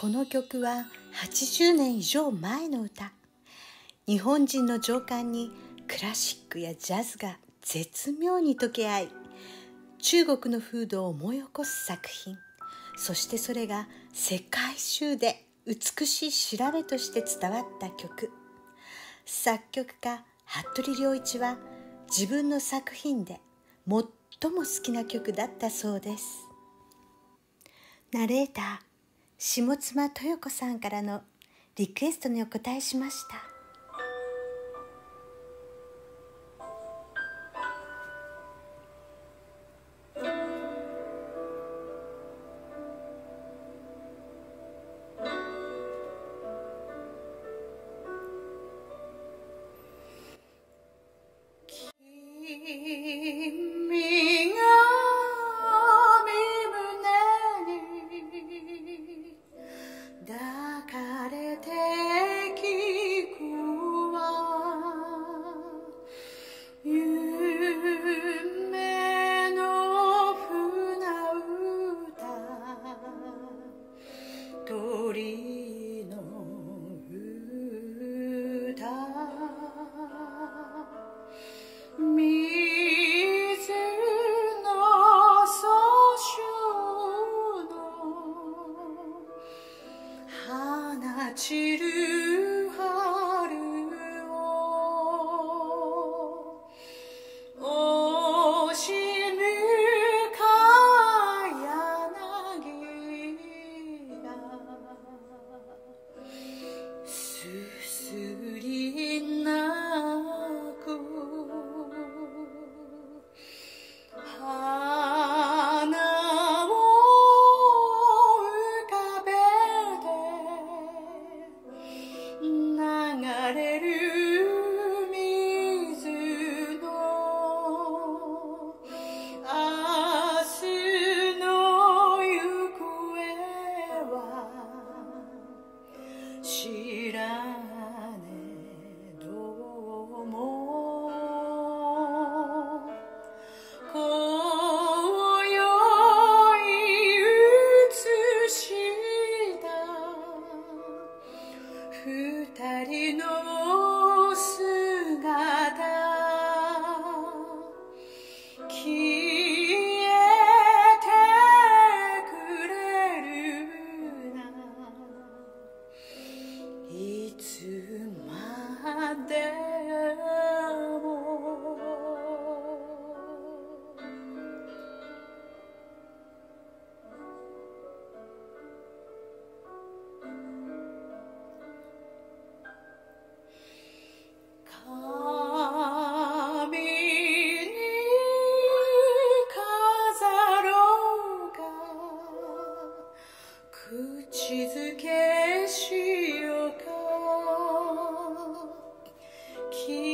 この曲は80年以上前の歌。日本人の情感にクラシックやジャズが絶妙に溶け合い中国の風土を思い起こす作品。そしてそれが世界中で美しい調べとして伝わった曲。作曲家服部良一は自分の作品で最も好きな曲だったそうです。ナレーター下妻豊子さんからのリクエストにお答えしました。知る here.